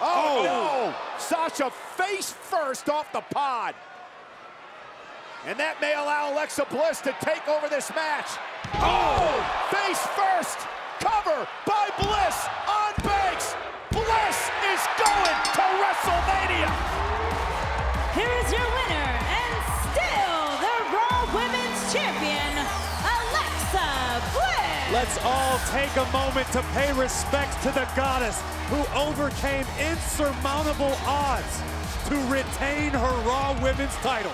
Oh, oh, no! Sasha face first off the pod. And that may allow Alexa Bliss to take over this match. Oh. oh! Face first! Cover by Bliss on Banks! Bliss is going to WrestleMania! Here is your winner and still the Raw Women's Champion, Alexa Bliss. Let's all take a moment to pay respect to the goddess who overcame insurmountable odds to retain her Raw Women's title.